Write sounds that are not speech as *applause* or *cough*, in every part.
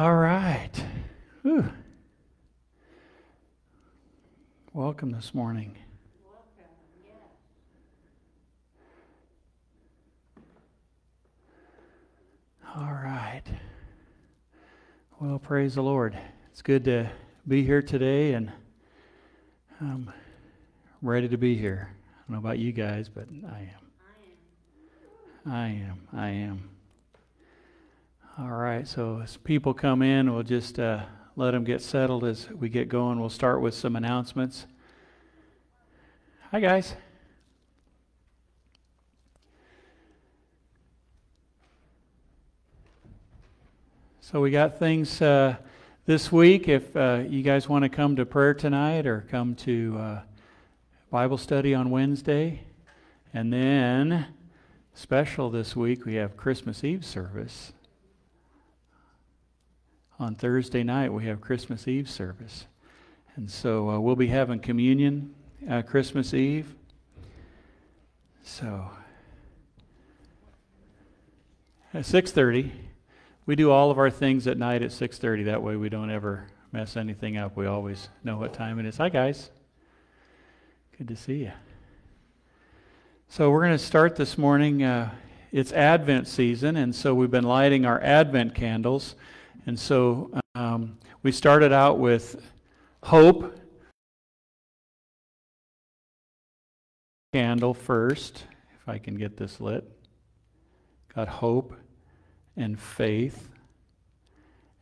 All right. Whew. Welcome this morning. Welcome, yeah. All right. Well, praise the Lord. It's good to be here today and I'm ready to be here. I don't know about you guys, but I am. I am. I am. I am. All right. So as people come in, we'll just uh, let them get settled as we get going. We'll start with some announcements. Hi, guys. So we got things uh, this week. If uh, you guys want to come to prayer tonight or come to uh, Bible study on Wednesday, and then special this week we have Christmas Eve service. On Thursday night we have Christmas Eve service, and so uh, we'll be having communion uh, Christmas Eve. So at six thirty. We do all of our things at night at 6:30. That way we don't ever mess anything up. We always know what time it is. Hi guys. Good to see you. So we're going to start this morning. Uh, it's Advent season, and so we've been lighting our Advent candles. And so um, we started out with hope candle first, if I can get this lit. Got hope and faith.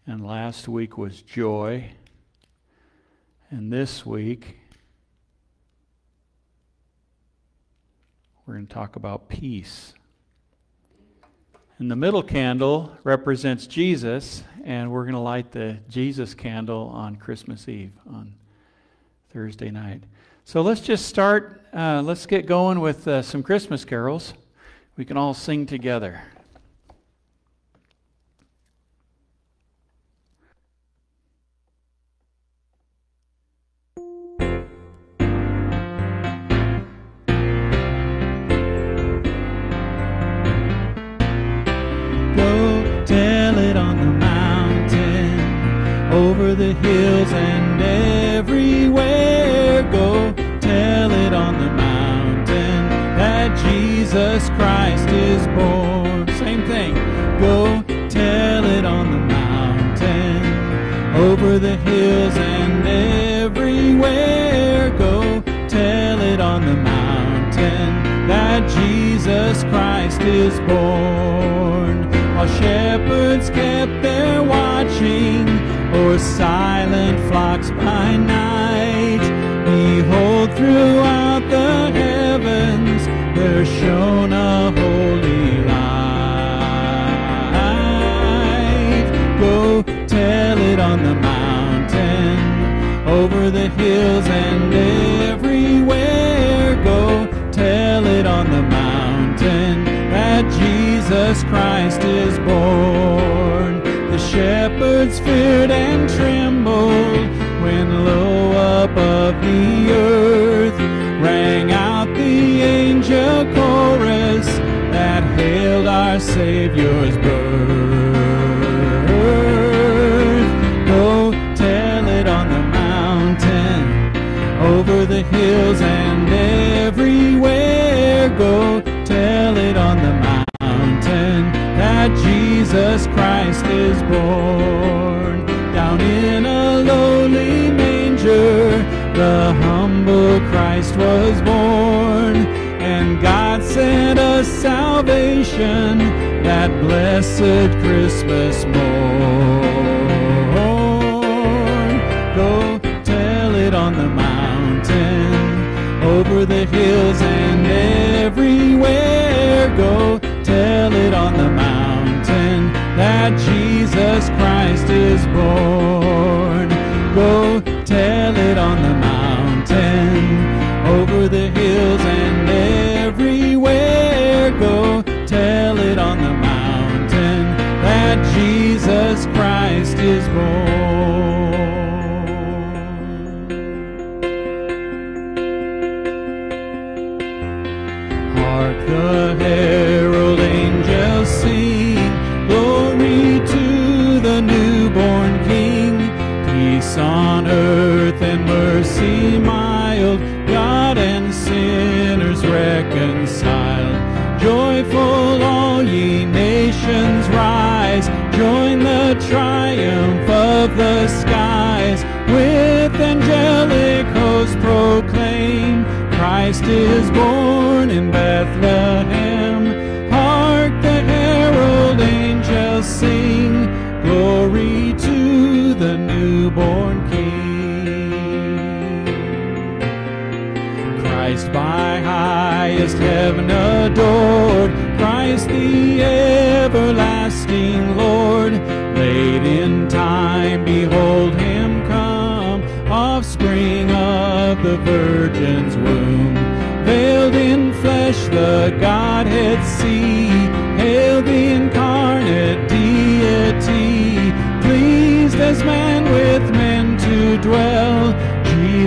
And last week was joy. And this week, we're going to talk about peace. And the middle candle represents Jesus, and we're going to light the Jesus candle on Christmas Eve, on Thursday night. So let's just start, uh, let's get going with uh, some Christmas carols. We can all sing together. The hills and everywhere. Go tell it on the mountain that Jesus Christ is born. Silent flocks by night. Behold, throughout the heavens there shone a holy light. Go tell it on the mountain, over the hills and everywhere. Go tell it on the mountain that Jesus Christ is born. The shepherds feared and Savior's birth. Go tell it on the mountain, over the hills and everywhere. Go tell it on the mountain that Jesus Christ is born. Down in a lowly manger, the humble Christ was born. And God sent us salvation blessed Christmas morn. Go tell it on the mountain, over the hills and everywhere. Go tell it on the mountain that Jesus Christ is born. Go tell it on the mountain, over the is born in Bethlehem.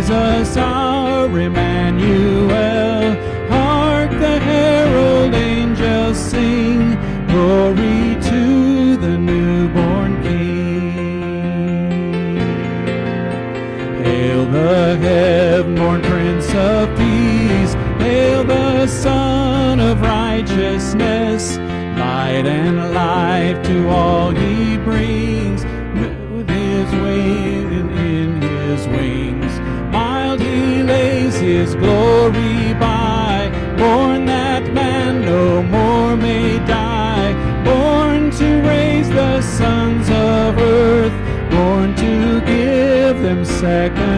Jesus, our Emmanuel. Hark, the herald angels sing, glory to the newborn King. Hail the heaven-born Prince of Peace, hail the Sun of Righteousness, light and life to all back.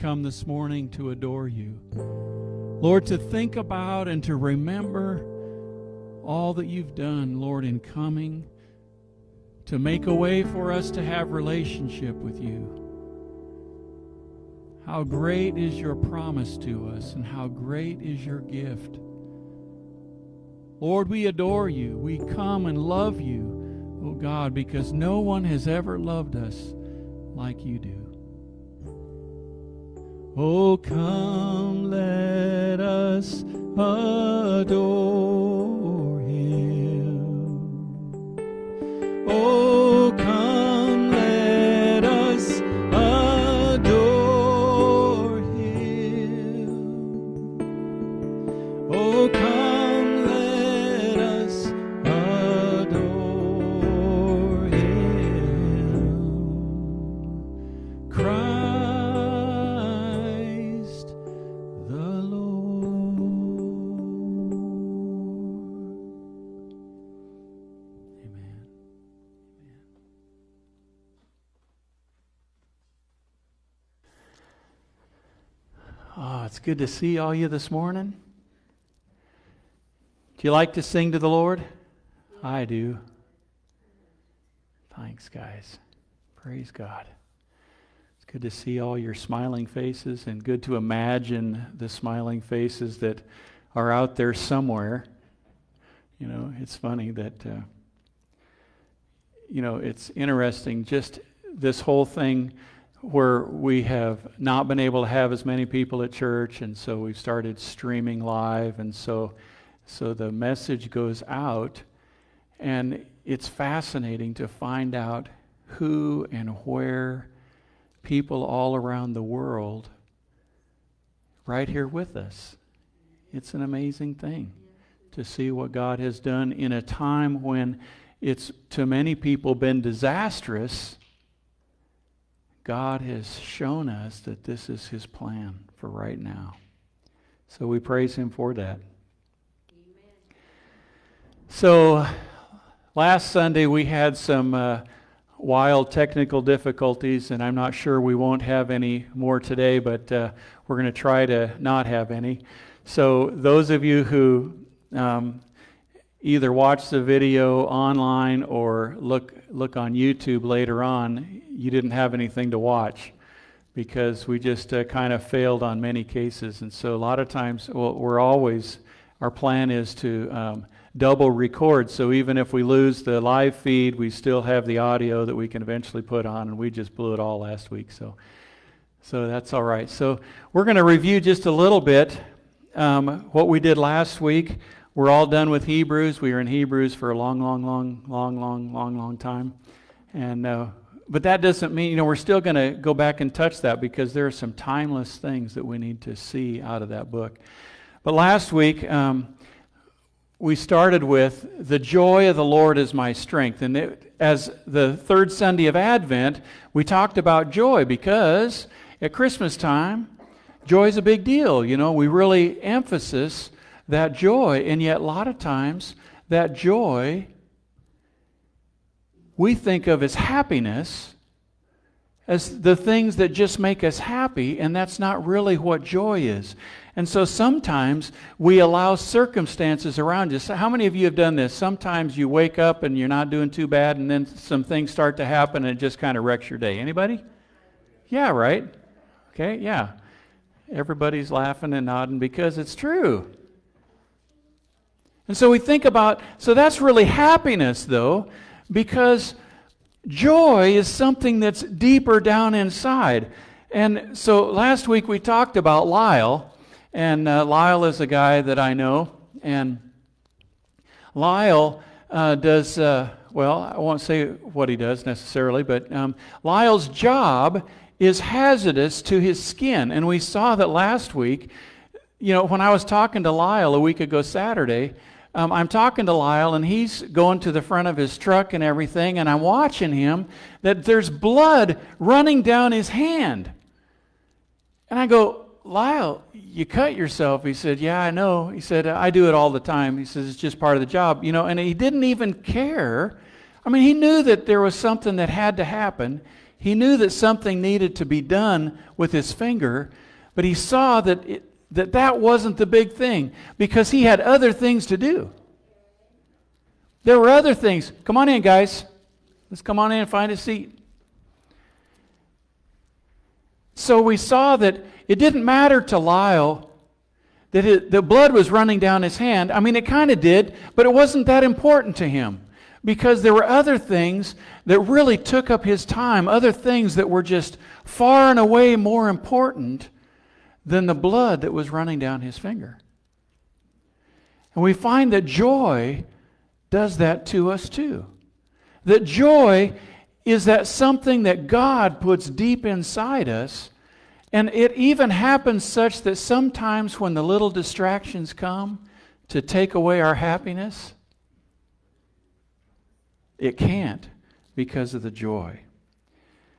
Come this morning to adore you. Lord, to think about and to remember all that you've done, Lord, in coming to make a way for us to have relationship with you. How great is your promise to us, and how great is your gift. Lord, we adore you. We come and love you, oh God, because no one has ever loved us like you do. Oh, come, let us adore him. Oh, good to see all you this morning. Do you like to sing to the Lord? I do. Thanks, guys. Praise God. It's good to see all your smiling faces and good to imagine the smiling faces that are out there somewhere. You know, it's funny that, uh, you know, it's interesting just this whole thing where we have not been able to have as many people at church, and so we've started streaming live, and so so the message goes out, and it's fascinating to find out who and where people all around the world right here with us. It's an amazing thing to see what God has done in a time when it's to many people been disastrous. God has shown us that this is His plan for right now. So we praise Him for that. So last Sunday we had some uh, wild technical difficulties, and I'm not sure we won't have any more today, but uh, we're going to try to not have any. So those of you who um, either watch the video online or look look on YouTube later on, you didn't have anything to watch because we just uh, kind of failed on many cases. And so a lot of times, well, we're always our plan is to um, double record. So even if we lose the live feed, we still have the audio that we can eventually put on. And we just blew it all last week, so so that's all right. So we're going to review just a little bit um, what we did last week. We're all done with Hebrews. We were in Hebrews for a long, long, long, long, long, long, long time. And, uh, but that doesn't mean, you know, we're still going to go back and touch that because there are some timeless things that we need to see out of that book. But last week, um, we started with the joy of the Lord is my strength. And it, as the third Sunday of Advent, we talked about joy because at Christmas time, joy is a big deal. You know, we really emphasis that joy, and yet a lot of times that joy we think of as happiness as the things that just make us happy, and that's not really what joy is. And so sometimes we allow circumstances around us. How many of you have done this? Sometimes you wake up and you're not doing too bad, and then some things start to happen and it just kind of wrecks your day. Anybody? Yeah, right? Okay, yeah. Everybody's laughing and nodding because it's true. And so we think about, so that's really happiness, though, because joy is something that's deeper down inside. And so last week we talked about Lyle, and uh, Lyle is a guy that I know, and Lyle uh, does, uh, well, I won't say what he does necessarily, but um, Lyle's job is hazardous to his skin. And we saw that last week. You know, when I was talking to Lyle a week ago Saturday, um, I'm talking to Lyle, and he's going to the front of his truck and everything, and I'm watching him that there's blood running down his hand. And I go, Lyle, you cut yourself. He said, Yeah, I know. He said, I do it all the time. He says, It's just part of the job. You know, and he didn't even care. I mean, he knew that there was something that had to happen. He knew that something needed to be done with his finger, but he saw that it, that, that wasn't the big thing because he had other things to do. There were other things. Come on in, guys. Let's come on in and find a seat. So we saw that it didn't matter to Lyle that it, the blood was running down his hand. I mean, it kind of did, but it wasn't that important to him because there were other things that really took up his time, other things that were just far and away more important than the blood that was running down his finger. And we find that joy does that to us too. That joy is that something that God puts deep inside us and it even happens such that sometimes when the little distractions come to take away our happiness, it can't because of the joy.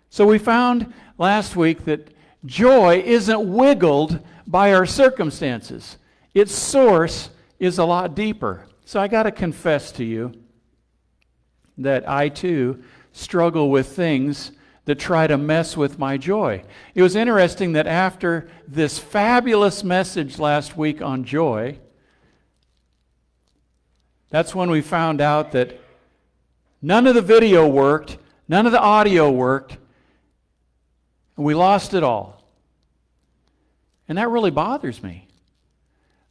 So we found last week that joy isn't wiggled by our circumstances, its source is a lot deeper. So I got to confess to you that I too struggle with things that try to mess with my joy. It was interesting that after this fabulous message last week on joy, that's when we found out that none of the video worked, none of the audio worked, and we lost it all. And that really bothers me.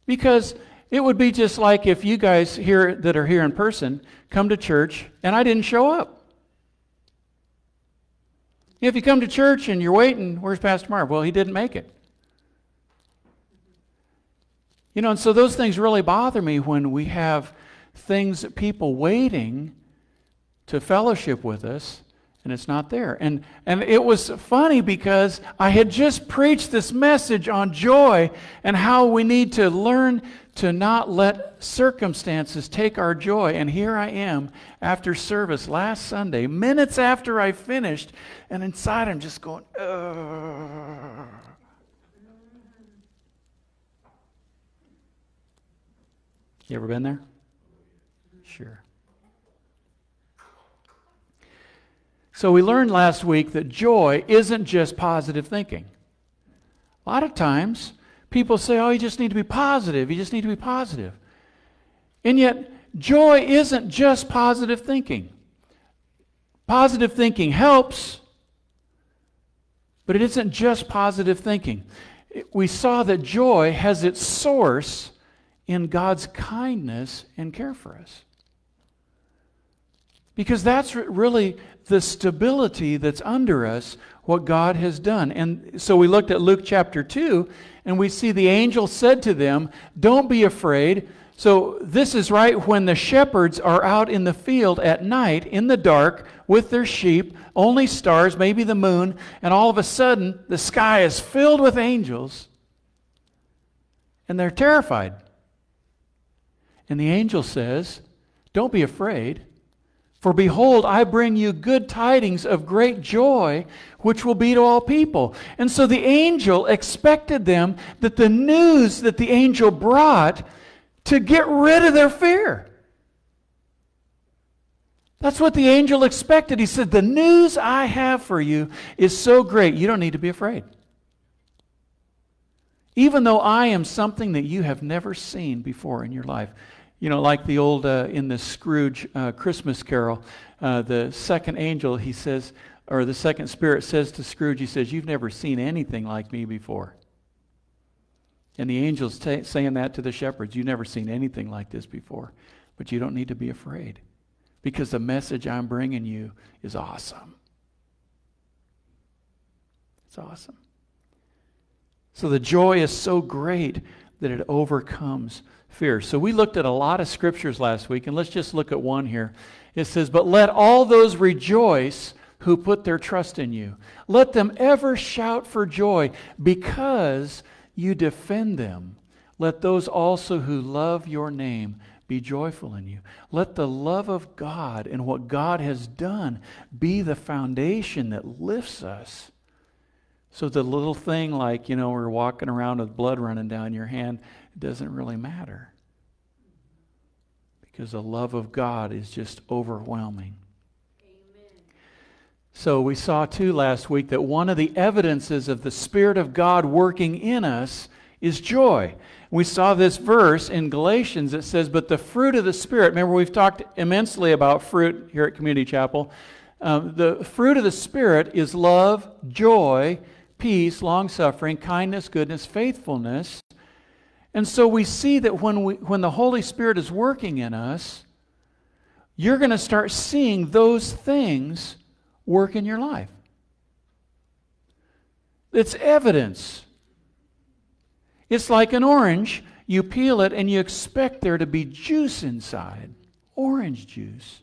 Because it would be just like if you guys here that are here in person come to church and I didn't show up. If you come to church and you're waiting, where's Pastor Mark? Well, he didn't make it. You know, and so those things really bother me when we have things, people waiting to fellowship with us, and it's not there. And, and it was funny because I had just preached this message on joy and how we need to learn to not let circumstances take our joy. And here I am after service last Sunday, minutes after I finished, and inside I'm just going, Ugh. You ever been there? Sure. So we learned last week that joy isn't just positive thinking. A lot of times, people say, oh, you just need to be positive. You just need to be positive. And yet, joy isn't just positive thinking. Positive thinking helps, but it isn't just positive thinking. We saw that joy has its source in God's kindness and care for us. Because that's really the stability that's under us, what God has done. And so we looked at Luke chapter 2, and we see the angel said to them, Don't be afraid. So this is right when the shepherds are out in the field at night in the dark with their sheep, only stars, maybe the moon, and all of a sudden the sky is filled with angels, and they're terrified. And the angel says, Don't be afraid. For behold, I bring you good tidings of great joy, which will be to all people. And so the angel expected them that the news that the angel brought to get rid of their fear. That's what the angel expected. He said, The news I have for you is so great, you don't need to be afraid. Even though I am something that you have never seen before in your life. You know, like the old, uh, in the Scrooge uh, Christmas carol, uh, the second angel, he says, or the second spirit says to Scrooge, he says, You've never seen anything like me before. And the angel's t- saying that to the shepherds, You've never seen anything like this before, but you don't need to be afraid because the message I'm bringing you is awesome. It's awesome. So the joy is so great that it overcomes fear. So we looked at a lot of scriptures last week, and let's just look at one here. It says, But let all those rejoice who put their trust in you. Let them ever shout for joy because you defend them. Let those also who love your name be joyful in you. Let the love of God and what God has done be the foundation that lifts us. So the little thing like, you know, we're walking around with blood running down your hand, it doesn't really matter. Because the love of God is just overwhelming. Amen. So we saw too last week that one of the evidences of the Spirit of God working in us is joy. We saw this verse in Galatians that says, But the fruit of the Spirit, remember we've talked immensely about fruit here at Community Chapel. Um, the fruit of the Spirit is love, joy, peace, long suffering, kindness, goodness, faithfulness. And so we see that when, we, when the Holy Spirit is working in us, you're going to start seeing those things work in your life. It's evidence. It's like an orange. You peel it and you expect there to be juice inside orange juice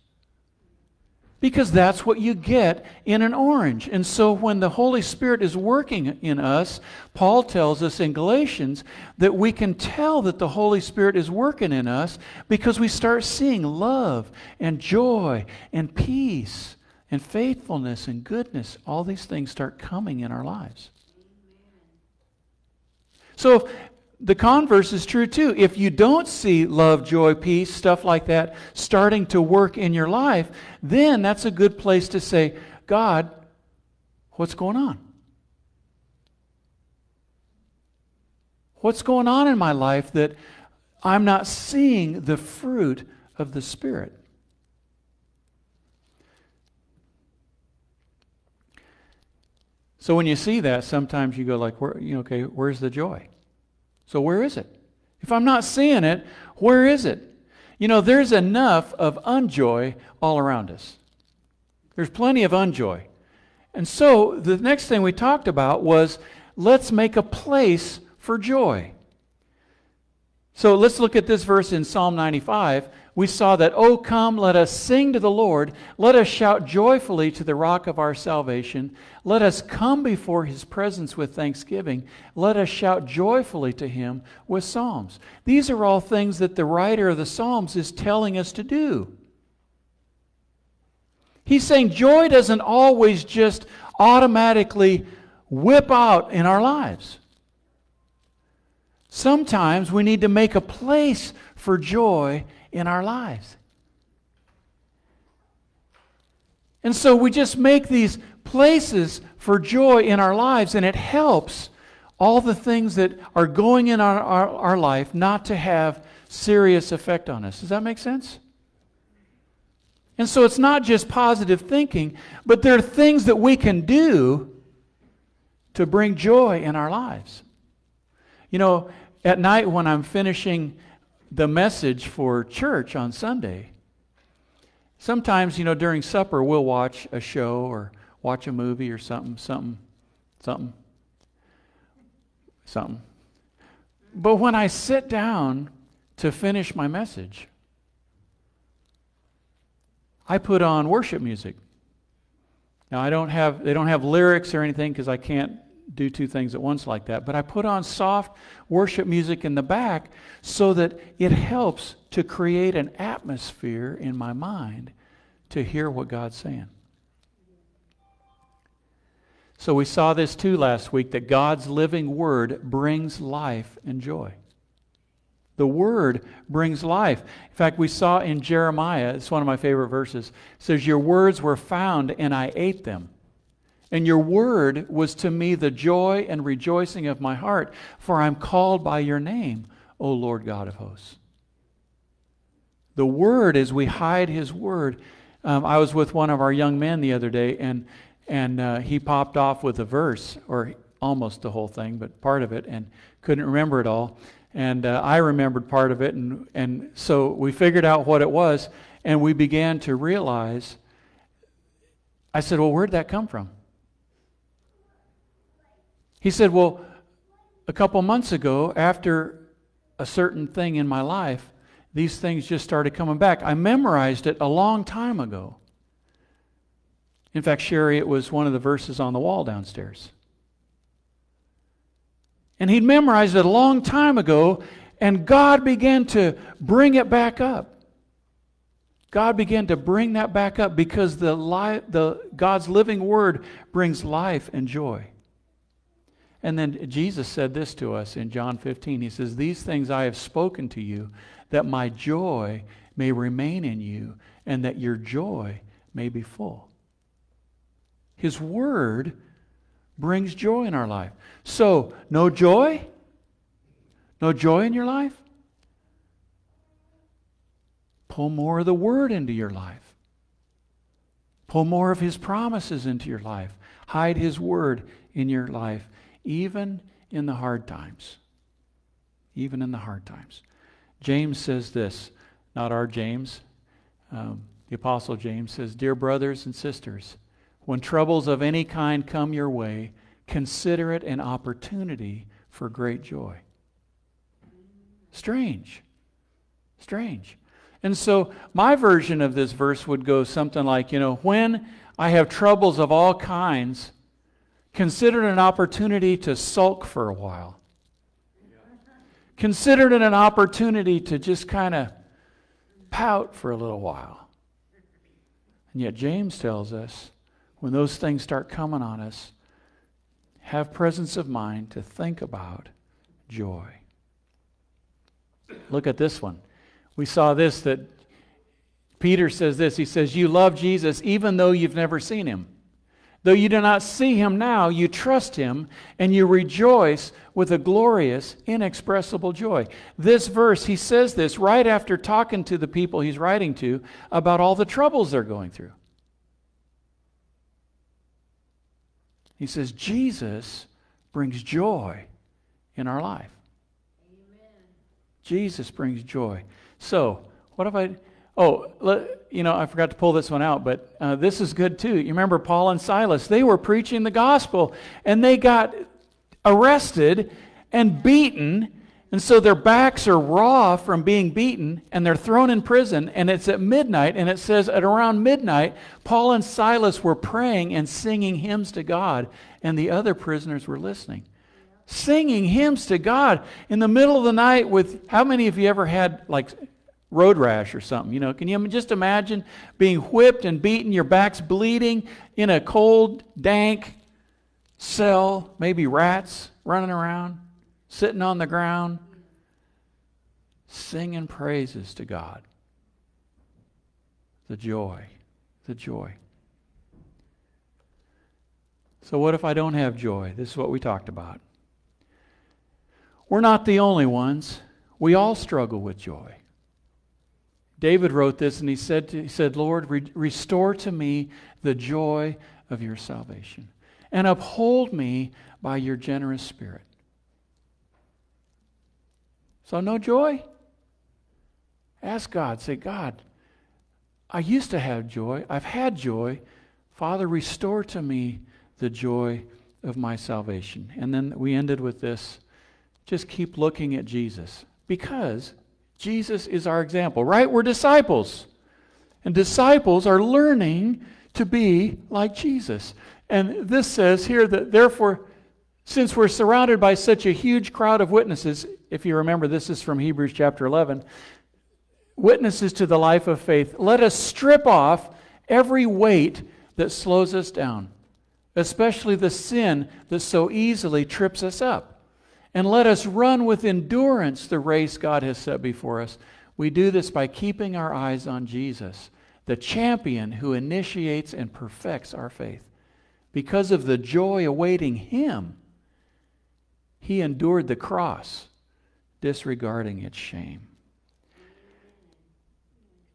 because that's what you get in an orange. And so when the Holy Spirit is working in us, Paul tells us in Galatians that we can tell that the Holy Spirit is working in us because we start seeing love and joy and peace and faithfulness and goodness. All these things start coming in our lives. So the converse is true too. If you don't see love, joy, peace, stuff like that starting to work in your life, then that's a good place to say, God, what's going on? What's going on in my life that I'm not seeing the fruit of the Spirit? So when you see that, sometimes you go like, where, you know, okay, where's the joy? So where is it? If I'm not seeing it, where is it? You know, there's enough of unjoy all around us. There's plenty of unjoy. And so the next thing we talked about was let's make a place for joy. So let's look at this verse in Psalm 95 we saw that, Oh, come, let us sing to the Lord. Let us shout joyfully to the rock of our salvation. Let us come before his presence with thanksgiving. Let us shout joyfully to him with psalms. These are all things that the writer of the Psalms is telling us to do. He's saying joy doesn't always just automatically whip out in our lives. Sometimes we need to make a place for joy in our lives. And so we just make these places for joy in our lives, and it helps all the things that are going in our, our, our, life not to have serious effect on us. Does that make sense? And so it's not just positive thinking, but there are things that we can do to bring joy in our lives. You know, at night when I'm finishing the message for church on Sunday. Sometimes, you know, during supper, we'll watch a show or watch a movie or something, something, something, something. But when I sit down to finish my message, I put on worship music. Now I don't have they don't have lyrics or anything because I can't do two things at once like that. But I put on soft worship music in the back so that it helps to create an atmosphere in my mind to hear what God's saying. So we saw this too last week that God's living word brings life and joy. The word brings life. In fact, we saw in Jeremiah, it's one of my favorite verses, says, Your words were found and I ate them. And your word was to me the joy and rejoicing of my heart, for I'm called by your name, O Lord God of hosts. The word, as we hide his word, um, I was with one of our young men the other day, and, and uh, he popped off with a verse, or almost the whole thing, but part of it, and couldn't remember it all. And uh, I remembered part of it, and, and so we figured out what it was, and we began to realize. I said, Well, where'd that come from? He said, Well, a couple months ago, after a certain thing in my life, these things just started coming back. I memorized it a long time ago. In fact, Sherry, it was one of the verses on the wall downstairs. And he'd memorized it a long time ago, and God began to bring it back up. God began to bring that back up because the, li- the God's living word brings life and joy. And then Jesus said this to us in John 15. He says, These things I have spoken to you, that my joy may remain in you, and that your joy may be full. His Word brings joy in our life. So, no joy? No joy in your life? Pull more of the Word into your life. Pull more of His promises into your life. Hide His Word in your life, even in the hard times. Even in the hard times. James says this, not our James. Um, the Apostle James says, Dear brothers and sisters, when troubles of any kind come your way, consider it an opportunity for great joy. Strange. Strange. And so my version of this verse would go something like, you know, when I have troubles of all kinds, consider it an opportunity to sulk for a while. Consider it an opportunity to just kind of pout for a little while. And yet James tells us when those things start coming on us, have presence of mind to think about joy. Look at this one. We saw this that Peter says this. He says, You love Jesus even though you've never seen him. Though you do not see him now, you trust him and you rejoice with a glorious, inexpressible joy. This verse, he says this right after talking to the people he's writing to about all the troubles they're going through. He says, Jesus brings joy in our life. Amen. Jesus brings joy. So, what if I. Oh, let, you know, I forgot to pull this one out, but uh, this is good too. You remember Paul and Silas? They were preaching the gospel and they got arrested and beaten and so their backs are raw from being beaten, and they're thrown in prison, and it's at midnight, and it says at around midnight, Paul and Silas were praying and singing hymns to God, and the other prisoners were listening. Singing hymns to God in the middle of the night with how many of you ever had like road rash or something? You know, can you just imagine being whipped and beaten, your back's bleeding in a cold, dank cell, maybe rats running around? sitting on the ground, singing praises to God. The joy, the joy. So, what if I don't have joy? This is what we talked about. We're not the only ones. We all struggle with joy. David wrote this and he said, to, he said Lord, re- restore to me the joy of your salvation and uphold me by your generous spirit. So, no joy? Ask God. Say, God, I used to have joy. I've had joy. Father, restore to me the joy of my salvation. And then we ended with this just keep looking at Jesus because Jesus is our example, right? We're disciples. And disciples are learning to be like Jesus. And this says here that therefore, since we're surrounded by such a huge crowd of witnesses, if you remember, this is from Hebrews chapter 11, witnesses to the life of faith, let us strip off every weight that slows us down, especially the sin that so easily trips us up. And let us run with endurance the race God has set before us. We do this by keeping our eyes on Jesus, the champion who initiates and perfects our faith. Because of the joy awaiting him, he endured the cross, disregarding its shame.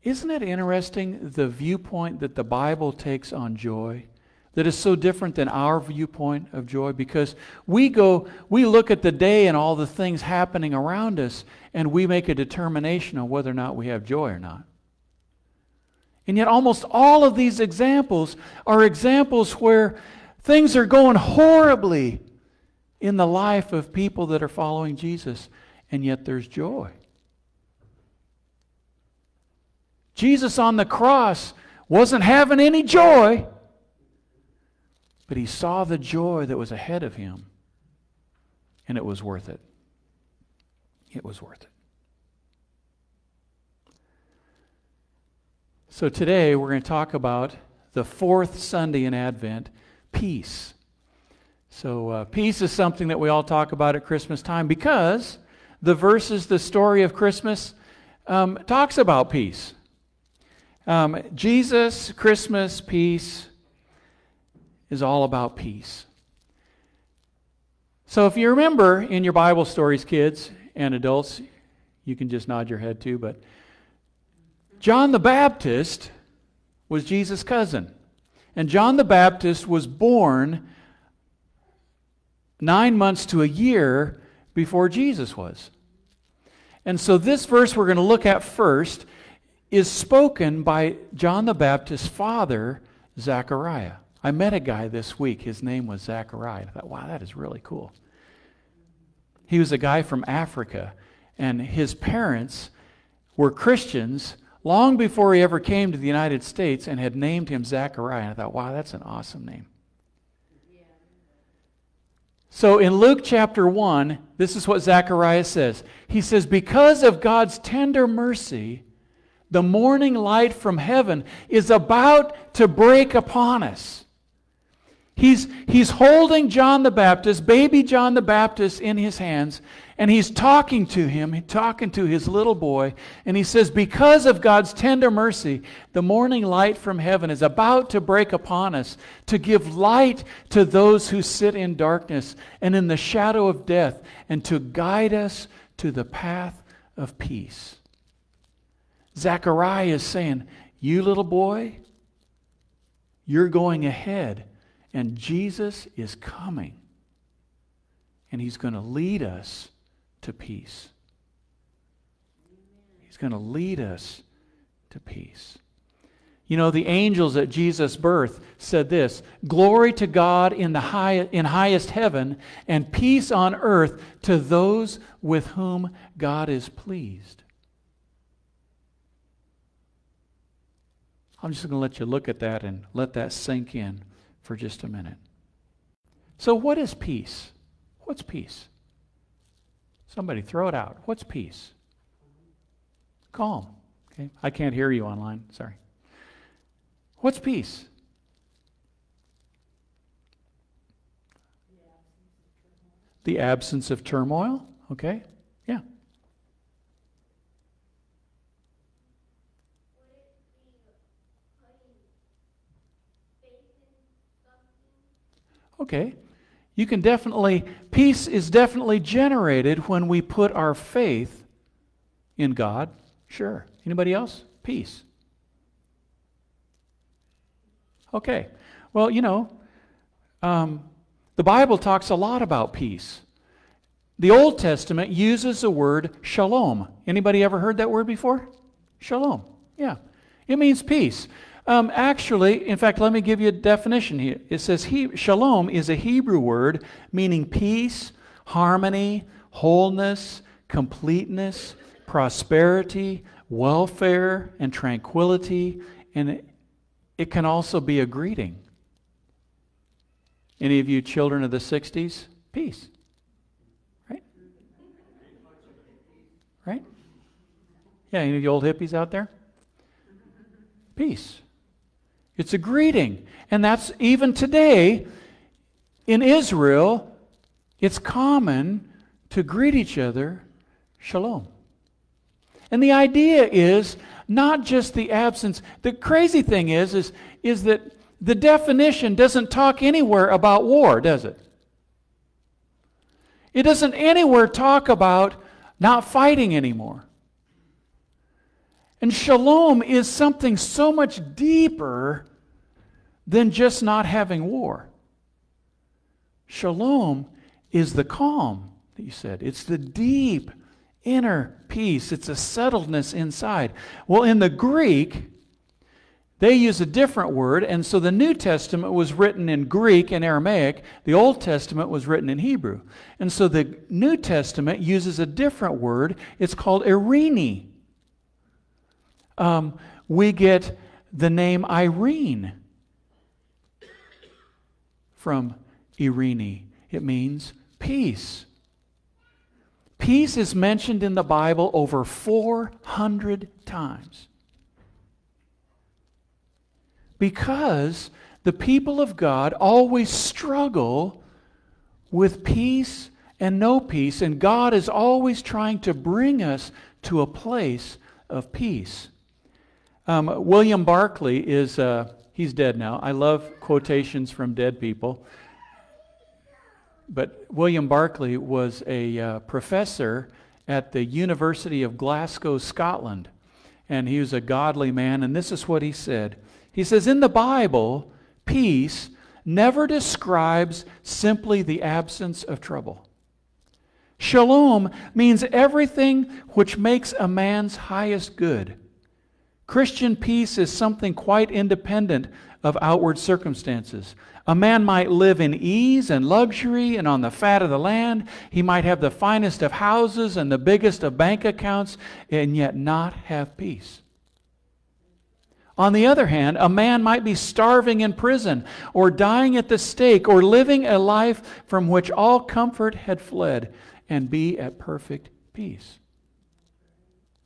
Isn't it interesting the viewpoint that the Bible takes on joy? That is so different than our viewpoint of joy because we go, we look at the day and all the things happening around us and we make a determination on whether or not we have joy or not. And yet, almost all of these examples are examples where things are going horribly in the life of people that are following Jesus, and yet there's joy. Jesus on the cross wasn't having any joy, but he saw the joy that was ahead of him, and it was worth it. It was worth it. So today we're going to talk about the fourth Sunday in Advent peace. So, uh, peace is something that we all talk about at Christmas time because the verses, the story of Christmas, um, talks about peace. Um, Jesus, Christmas, peace. Is all about peace. So if you remember in your Bible stories, kids and adults, you can just nod your head too, but John the Baptist was Jesus' cousin. And John the Baptist was born nine months to a year before Jesus was. And so, this verse we're going to look at first is spoken by John the Baptist's father, Zechariah. I met a guy this week. His name was Zachariah. I thought, wow, that is really cool. He was a guy from Africa, and his parents were Christians long before he ever came to the United States and had named him Zachariah. I thought, wow, that's an awesome name. So in Luke chapter 1, this is what Zechariah says. He says, Because of God's tender mercy, the morning light from heaven is about to break upon us. He's, he's holding John the Baptist, baby John the Baptist, in his hands, and he's talking to him, talking to his little boy, and he says, Because of God's tender mercy, the morning light from heaven is about to break upon us to give light to those who sit in darkness and in the shadow of death, and to guide us to the path of peace. Zechariah is saying, You little boy, you're going ahead, and Jesus is coming, and he's going to lead us to peace. He's going to lead us to peace. You know, the angels at Jesus' birth said this Glory to God in the high, in highest heaven, and peace on earth to those with whom God is pleased. I'm just going to let you look at that and let that sink in for just a minute. So, what is peace? What's peace? Somebody throw it out. What's peace? Calm. Okay. I can't hear you online. Sorry. What's peace? The absence of turmoil. Okay. Yeah. Okay. You can definitely, peace is definitely generated when we put our faith in God. Sure. Anybody else? Peace. Okay. Well, you know, um, the Bible talks a lot about peace. The Old Testament uses the word shalom. Anybody ever heard that word before? Shalom. Yeah. It means peace. Um, actually, in fact, let me give you a definition here. It says he, shalom is a Hebrew word meaning peace, harmony, wholeness, completeness, prosperity, welfare, and tranquility. And it, it can also be a greeting. Any of you children of the 60s? Peace. Right? Right? Yeah, any of you old hippies out there? Peace. It's a greeting. And that's even today in Israel, it's common to greet each other shalom. And the idea is not just the absence. The crazy thing is, is, is that the definition doesn't talk anywhere about war, does it? It doesn't anywhere talk about not fighting anymore. And shalom is something so much deeper than just not having war. Shalom is the calm that you said, it's the deep inner peace, it's a settledness inside. Well, in the Greek, they use a different word, and so the New Testament was written in Greek and Aramaic. The Old Testament was written in Hebrew. And so the New Testament uses a different word. It's called eirene um, we get the name Irene from Irene. It means peace. Peace is mentioned in the Bible over 400 times. Because the people of God always struggle with peace and no peace, and God is always trying to bring us to a place of peace. Um, William Barclay is a, he's dead now. I love quotations from dead people. But William Barclay was a uh, professor at the University of Glasgow, Scotland. And he was a godly man. And this is what he said He says, In the Bible, peace never describes simply the absence of trouble. Shalom means everything which makes a man's highest good. Christian peace is something quite independent of outward circumstances. A man might live in ease and luxury and on the fat of the land. He might have the finest of houses and the biggest of bank accounts and yet not have peace. On the other hand, a man might be starving in prison or dying at the stake or living a life from which all comfort had fled and be at perfect peace.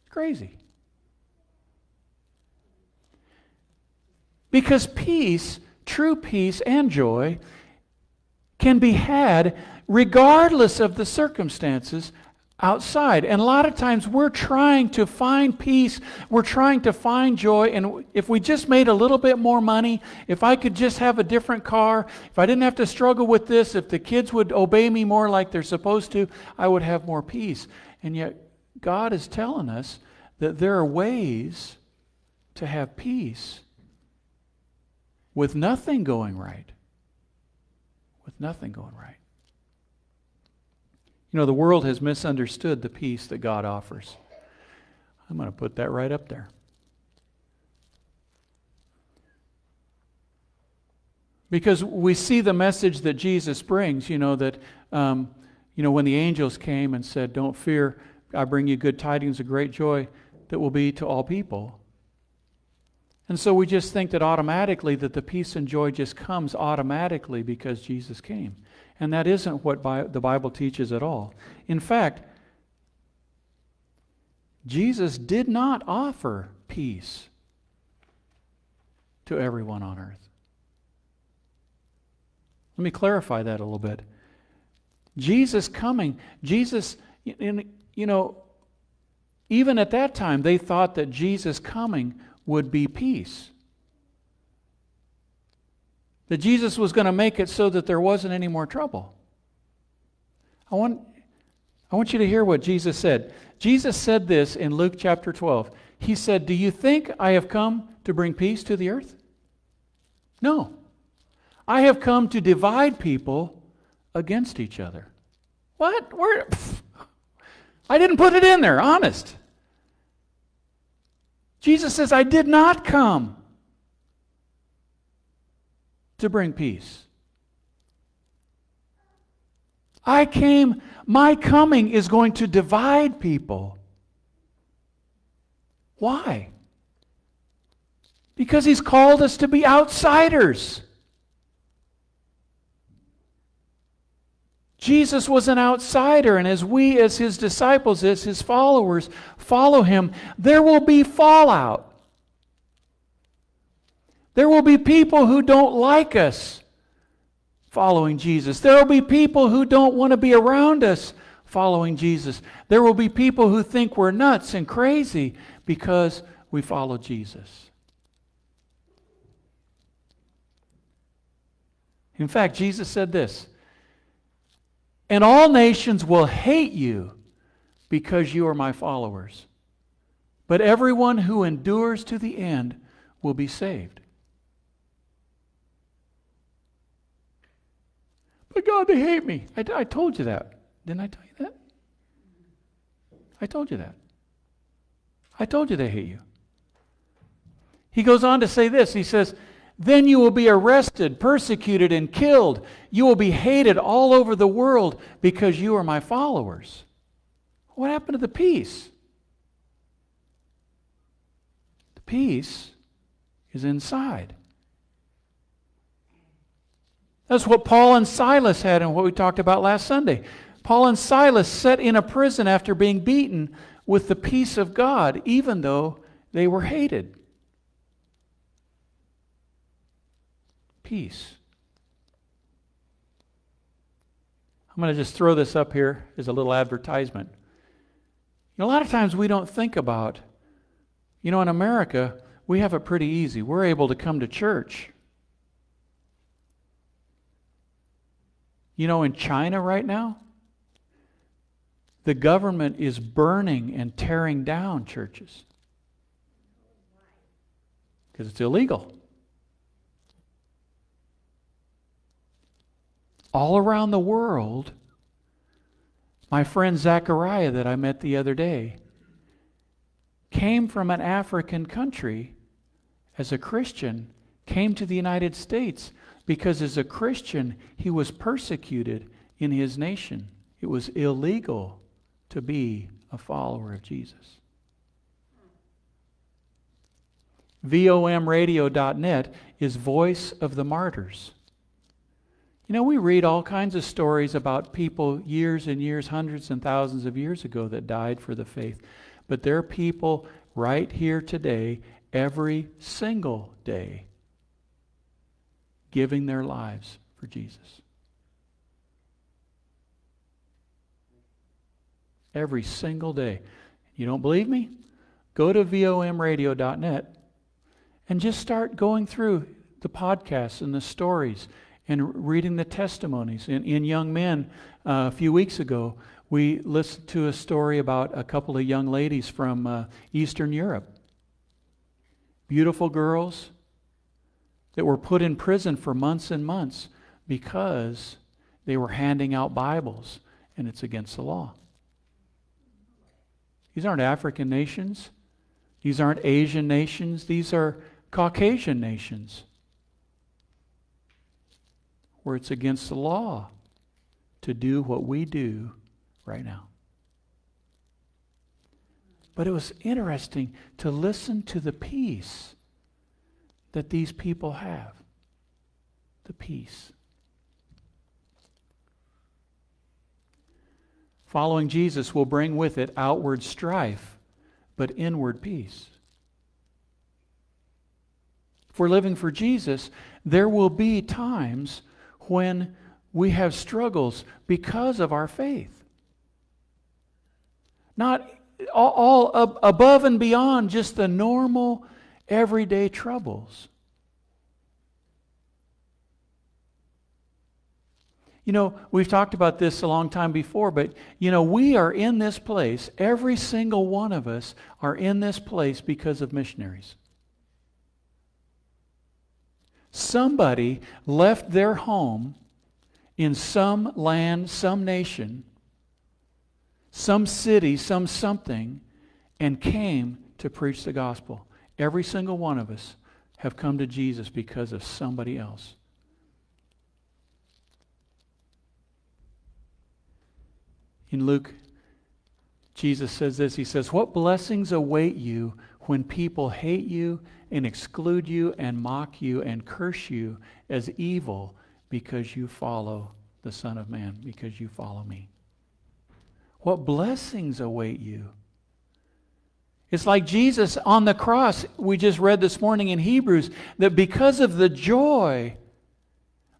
Crazy. Because peace true peace and joy can be had regardless of the circumstances outside. And a lot of times we're trying to find peace, we're trying to find joy, and if we just made a little bit more money, if I could just have a different car, if I didn't have to struggle with this, if the kids would obey me more like they're supposed to, I would have more peace. And yet God is telling us that there are ways to have peace with nothing going right. With nothing going right. You know, the world has misunderstood the peace that God offers. I'm going to put that right up there. Because we see the message that Jesus brings, you know, that, um, you know, when the angels came and said, Don't fear, I bring you good tidings of great joy that will be to all people. And so we just think that automatically that the peace and joy just comes automatically because Jesus came. And that isn't what the Bible teaches at all. In fact, Jesus did not offer peace to everyone on earth. Let me clarify that a little bit. Jesus coming, Jesus, you know, even at that time, they thought that Jesus coming would be peace. That Jesus was going to make it so that there wasn't any more trouble. I want, I want you to hear what Jesus said. Jesus said this in Luke chapter 12. He said, Do you think I have come to bring peace to the earth? No. I have come to divide people against each other. What? Where? *laughs* I didn't put it in there, honest. Jesus says, I did not come to bring peace. I came, my coming is going to divide people. Why? Because he's called us to be outsiders. Jesus was an outsider, and as we, as his disciples, as his followers, follow him, there will be fallout. There will be people who don't like us following Jesus. There will be people who don't want to be around us following Jesus. There will be people who think we're nuts and crazy because we follow Jesus. In fact, Jesus said this and all nations will hate you because you are my followers. But everyone who endures to the end will be saved. But God, they hate me. I, I told you that. Didn't I tell you that? I told you that. I told you they hate you. He goes on to say this. He says, then you will be arrested, persecuted, and killed. You will be hated all over the world because you are my followers. What happened to the peace? The peace is inside. That's what Paul and Silas had and what we talked about last Sunday. Paul and Silas sat in a prison after being beaten with the peace of God, even though they were hated. Peace. I'm going to just throw this up here as a little advertisement. You know, a lot of times we don't think about, you know, in America, we have it pretty easy. We're able to come to church. You know, in China right now, the government is burning and tearing down churches because it's illegal. All around the world, my friend Zachariah, that I met the other day, came from an African country as a Christian, came to the United States because as a Christian, he was persecuted in his nation. It was illegal to be a follower of Jesus. VOMradio.net is Voice of the Martyrs. You know, we read all kinds of stories about people years and years, hundreds and thousands of years ago that died for the faith. But there are people right here today, every single day, giving their lives for Jesus. Every single day. You don't believe me? Go to VOMradio.net and just start going through the podcasts and the stories and reading the testimonies. In, in Young Men, uh, a few weeks ago, we listened to a story about a couple of young ladies from uh, Eastern Europe. Beautiful girls that were put in prison for months and months because they were handing out Bibles and it's against the law. These aren't African nations. These aren't Asian nations. These are Caucasian nations where it's against the law to do what we do right now. But it was interesting to listen to the peace that these people have. The peace. Following Jesus will bring with it outward strife, but inward peace. If we're living for Jesus, there will be times when we have struggles because of our faith. Not all, all ab- above and beyond just the normal everyday troubles. You know, we've talked about this a long time before, but you know, we are in this place, every single one of us are in this place because of missionaries. Somebody left their home in some land, some nation, some city, some something, and came to preach the gospel. Every single one of us have come to Jesus because of somebody else. In Luke, Jesus says this He says, What blessings await you when people hate you and exclude you and mock you and curse you as evil because you follow the Son of Man, because you follow me? What blessings await you? It's like Jesus on the cross, we just read this morning in Hebrews, that because of the joy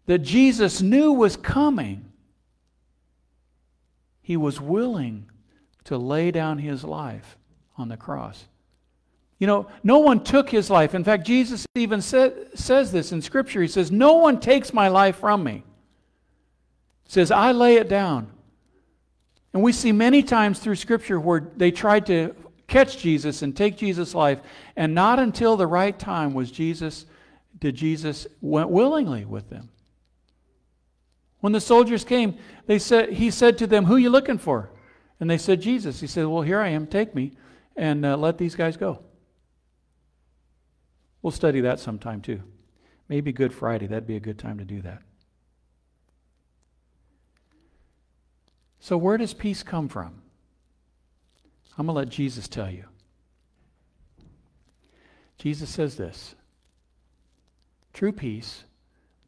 that Jesus knew was coming, he was willing to lay down his life on the cross. You know, no one took his life. In fact, Jesus even says this in Scripture. He says, No one takes my life from me. He says, I lay it down. And we see many times through Scripture where they tried to catch Jesus and take Jesus' life. And not until the right time was Jesus, did Jesus went willingly with them. When the soldiers came, they said, he said to them, Who are you looking for? And they said, Jesus. He said, Well, here I am. Take me and uh, let these guys go. We'll study that sometime too. Maybe Good Friday. That'd be a good time to do that. So, where does peace come from? I'm going to let Jesus tell you. Jesus says this True peace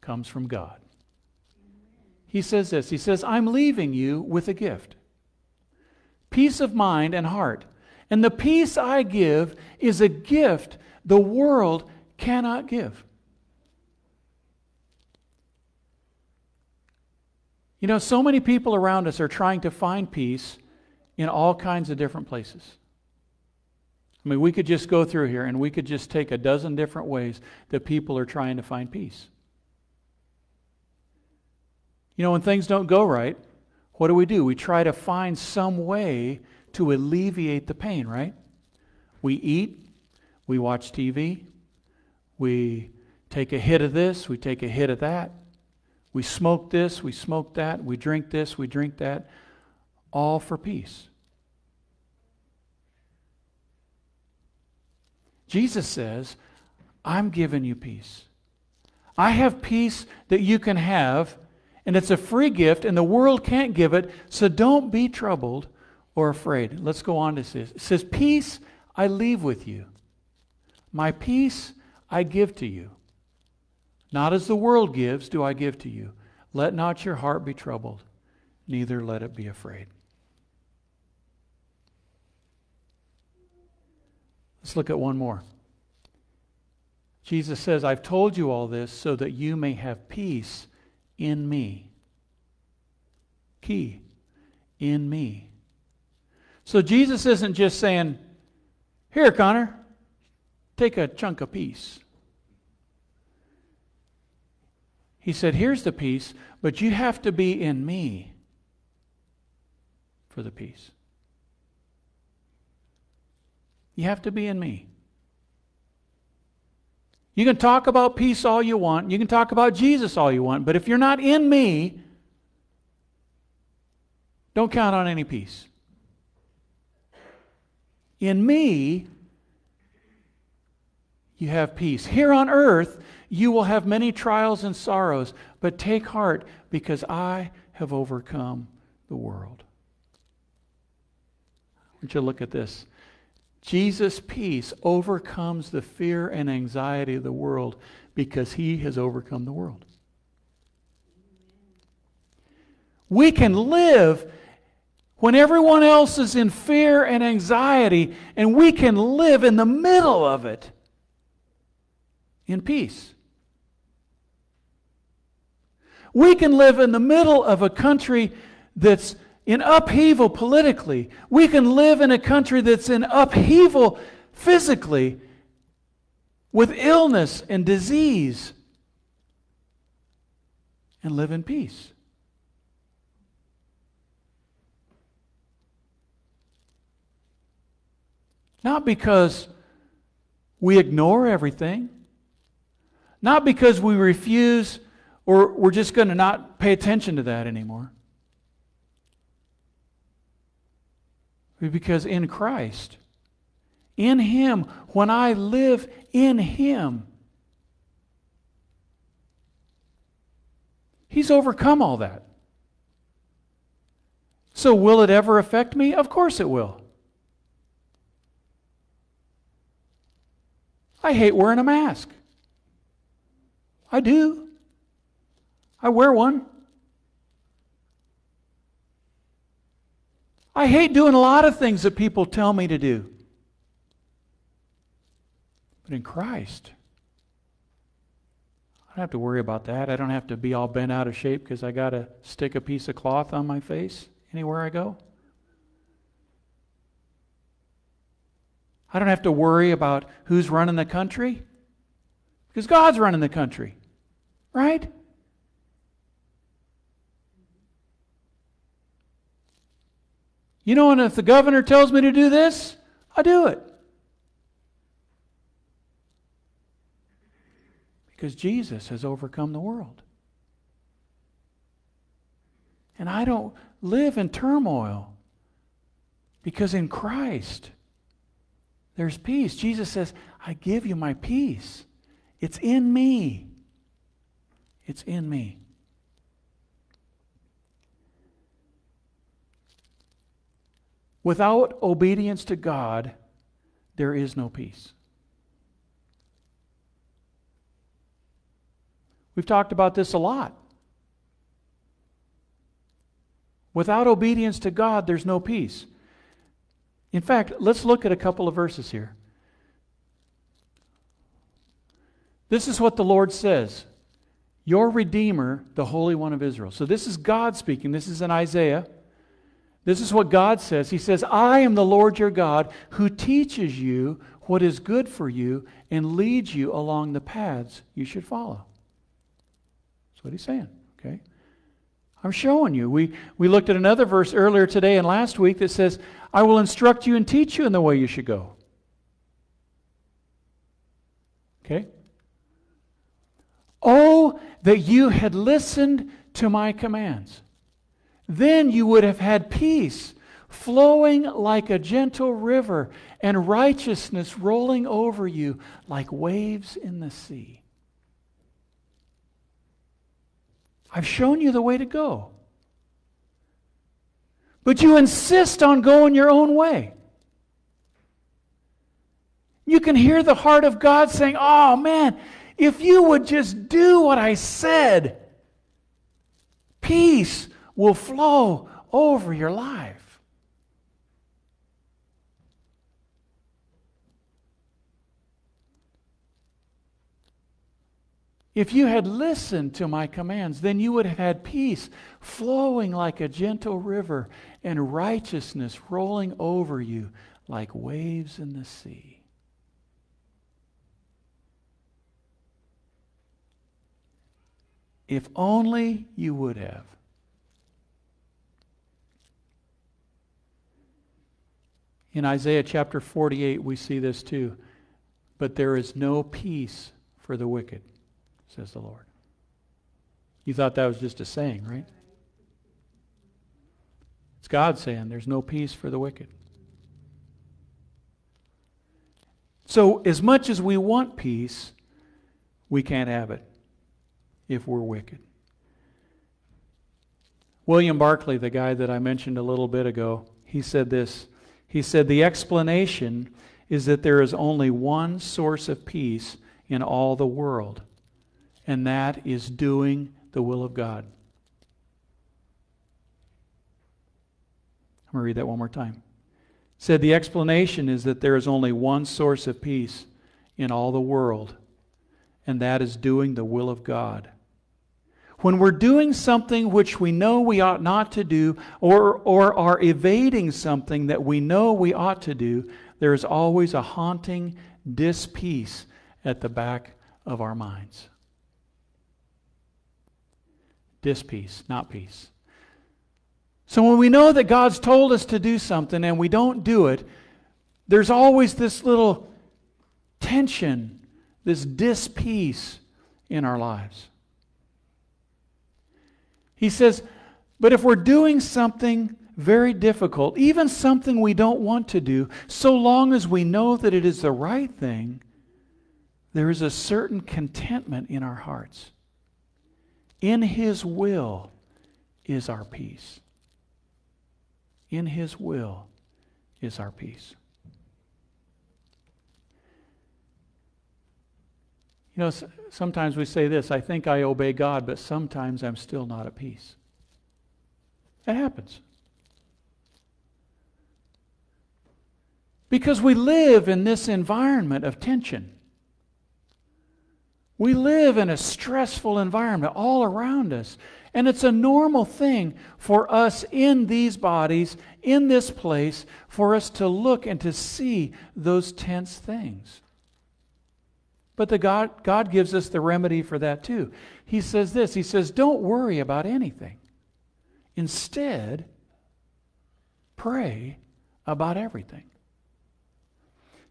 comes from God. He says this He says, I'm leaving you with a gift peace of mind and heart. And the peace I give is a gift the world cannot give. You know, so many people around us are trying to find peace in all kinds of different places. I mean, we could just go through here and we could just take a dozen different ways that people are trying to find peace. You know, when things don't go right, what do we do? We try to find some way to alleviate the pain, right? We eat, we watch TV, we take a hit of this, we take a hit of that. We smoke this, we smoke that, we drink this, we drink that, all for peace. Jesus says, I'm giving you peace. I have peace that you can have, and it's a free gift, and the world can't give it, so don't be troubled or afraid. Let's go on to this. It says, Peace I leave with you, my peace I give to you. Not as the world gives, do I give to you. Let not your heart be troubled, neither let it be afraid. Let's look at one more. Jesus says, I've told you all this so that you may have peace in me. Key, in me. So Jesus isn't just saying, Here, Connor, take a chunk of peace. He said, Here's the peace, but you have to be in me for the peace. You have to be in me. You can talk about peace all you want. You can talk about Jesus all you want. But if you're not in me, don't count on any peace. In me, you have peace. Here on earth, you will have many trials and sorrows, but take heart because I have overcome the world. I want you to look at this. Jesus' peace overcomes the fear and anxiety of the world because he has overcome the world. We can live when everyone else is in fear and anxiety, and we can live in the middle of it in peace. We can live in the middle of a country that's in upheaval politically. We can live in a country that's in upheaval physically with illness and disease and live in peace. Not because we ignore everything, not because we refuse or we're just going to not pay attention to that anymore. Because in Christ, in Him, when I live in Him, He's overcome all that. So, will it ever affect me? Of course it will. I hate wearing a mask. I do. I wear one. I hate doing a lot of things that people tell me to do. But in Christ, I don't have to worry about that. I don't have to be all bent out of shape because I got to stick a piece of cloth on my face anywhere I go. I don't have to worry about who's running the country because God's running the country, right? You know, and if the governor tells me to do this, I do it. Because Jesus has overcome the world. And I don't live in turmoil because in Christ there's peace. Jesus says, I give you my peace. It's in me. It's in me. Without obedience to God, there is no peace. We've talked about this a lot. Without obedience to God, there's no peace. In fact, let's look at a couple of verses here. This is what the Lord says Your Redeemer, the Holy One of Israel. So this is God speaking. This is in Isaiah. This is what God says. He says, I am the Lord your God who teaches you what is good for you and leads you along the paths you should follow. That's what he's saying, okay? I'm showing you. We, we looked at another verse earlier today and last week that says, I will instruct you and teach you in the way you should go. Okay? Oh, that you had listened to my commands. Then you would have had peace flowing like a gentle river and righteousness rolling over you like waves in the sea. I've shown you the way to go. But you insist on going your own way. You can hear the heart of God saying, Oh man, if you would just do what I said, peace will flow over your life. If you had listened to my commands, then you would have had peace flowing like a gentle river and righteousness rolling over you like waves in the sea. If only you would have. In Isaiah chapter 48, we see this too. But there is no peace for the wicked, says the Lord. You thought that was just a saying, right? It's God saying there's no peace for the wicked. So, as much as we want peace, we can't have it if we're wicked. William Barclay, the guy that I mentioned a little bit ago, he said this. He said, The explanation is that there is only one source of peace in all the world, and that is doing the will of God. I'm going to read that one more time. said the explanation is that there is only one source of peace in all the world, and that is doing the will of God. When we're doing something which we know we ought not to do, or, or are evading something that we know we ought to do, there is always a haunting dispeace at the back of our minds. Dispeace, not peace. So when we know that God's told us to do something and we don't do it, there's always this little tension, this dispeace in our lives. He says, but if we're doing something very difficult, even something we don't want to do, so long as we know that it is the right thing, there is a certain contentment in our hearts. In His will is our peace. In His will is our peace. You know, sometimes we say this I think I obey God, but sometimes I'm still not at peace. It happens. Because we live in this environment of tension. We live in a stressful environment all around us. And it's a normal thing for us in these bodies, in this place, for us to look and to see those tense things. But the God, God gives us the remedy for that too. He says this He says, Don't worry about anything. Instead, pray about everything.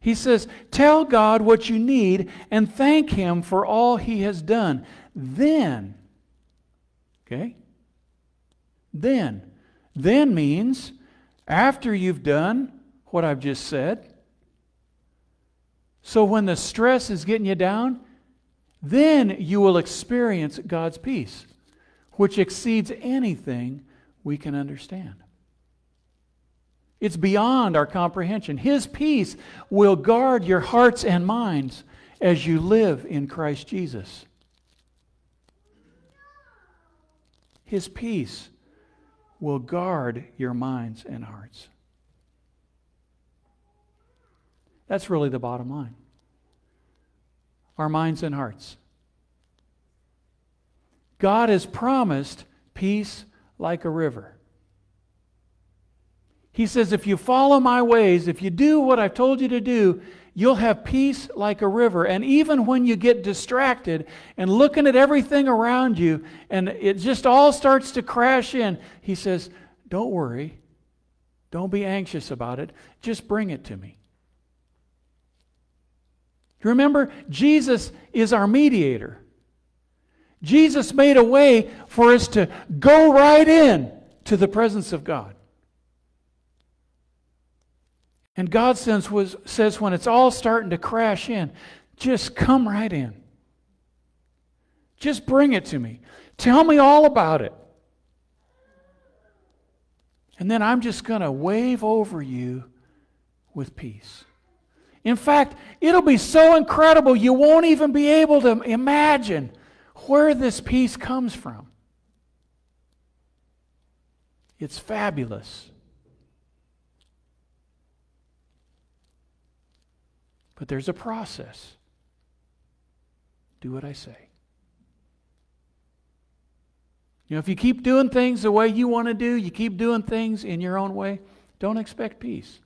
He says, Tell God what you need and thank Him for all He has done. Then, okay? Then. Then means after you've done what I've just said, so when the stress is getting you down, then you will experience God's peace, which exceeds anything we can understand. It's beyond our comprehension. His peace will guard your hearts and minds as you live in Christ Jesus. His peace will guard your minds and hearts. That's really the bottom line. Our minds and hearts. God has promised peace like a river. He says, if you follow my ways, if you do what I've told you to do, you'll have peace like a river. And even when you get distracted and looking at everything around you and it just all starts to crash in, he says, don't worry. Don't be anxious about it. Just bring it to me. Remember, Jesus is our mediator. Jesus made a way for us to go right in to the presence of God. And God says, was, says when it's all starting to crash in, just come right in. Just bring it to me. Tell me all about it. And then I'm just going to wave over you with peace. In fact, it'll be so incredible you won't even be able to imagine where this peace comes from. It's fabulous. But there's a process. Do what I say. You know, if you keep doing things the way you want to do, you keep doing things in your own way, don't expect peace.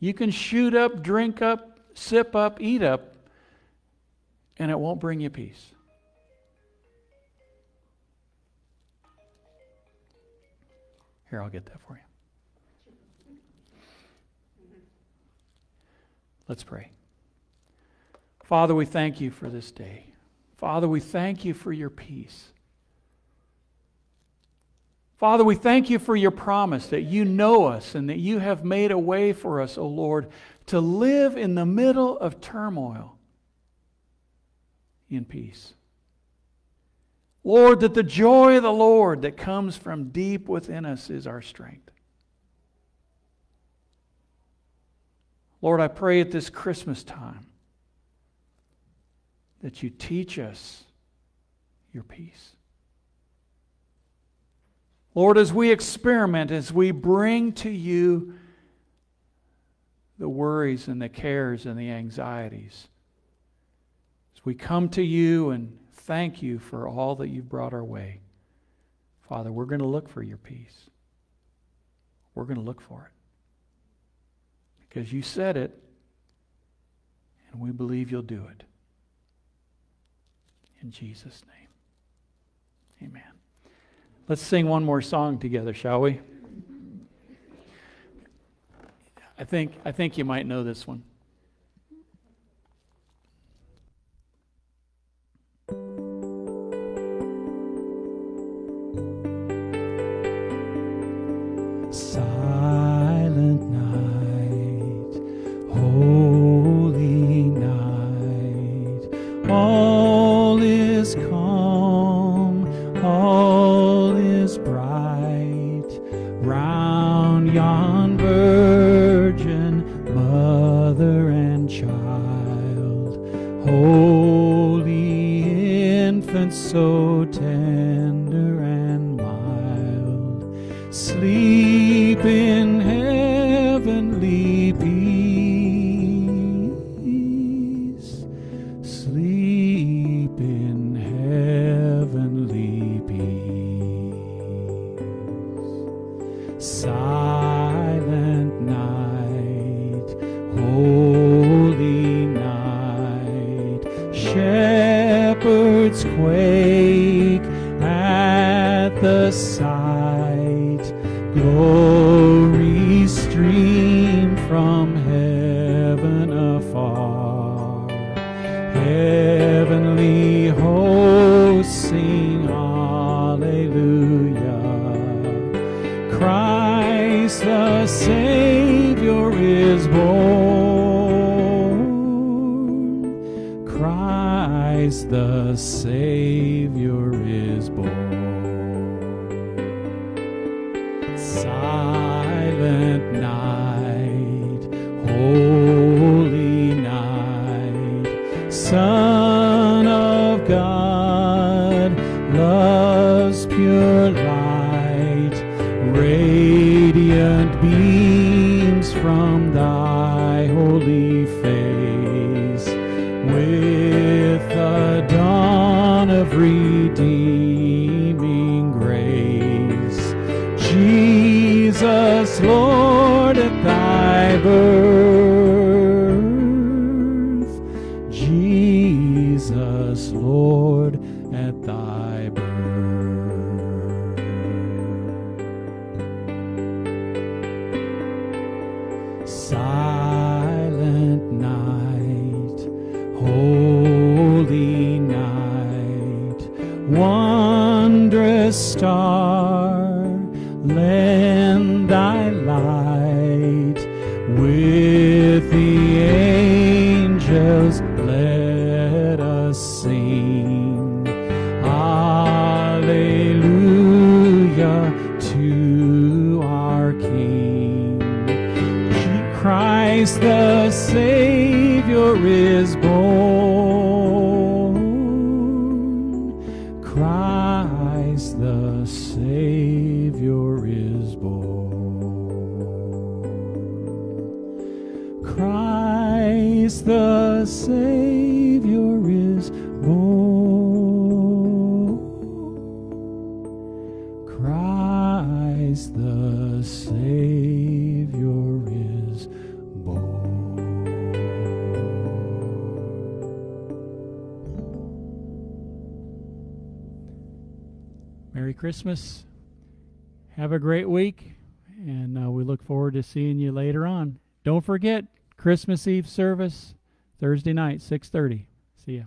You can shoot up, drink up, sip up, eat up, and it won't bring you peace. Here, I'll get that for you. Let's pray. Father, we thank you for this day. Father, we thank you for your peace. Father, we thank you for your promise that you know us and that you have made a way for us, O Lord, to live in the middle of turmoil in peace. Lord, that the joy of the Lord that comes from deep within us is our strength. Lord, I pray at this Christmas time that you teach us your peace. Lord, as we experiment, as we bring to you the worries and the cares and the anxieties, as we come to you and thank you for all that you've brought our way, Father, we're going to look for your peace. We're going to look for it. Because you said it, and we believe you'll do it. In Jesus' name, amen. Let's sing one more song together, shall we? I think, I think you might know this one. Redeeming grace. Jesus wondrous star, lend thy light with the angels. Christmas. Have a great week, and uh, we look forward to seeing you later on. Don't forget Christmas Eve service Thursday night, 6:30. See ya.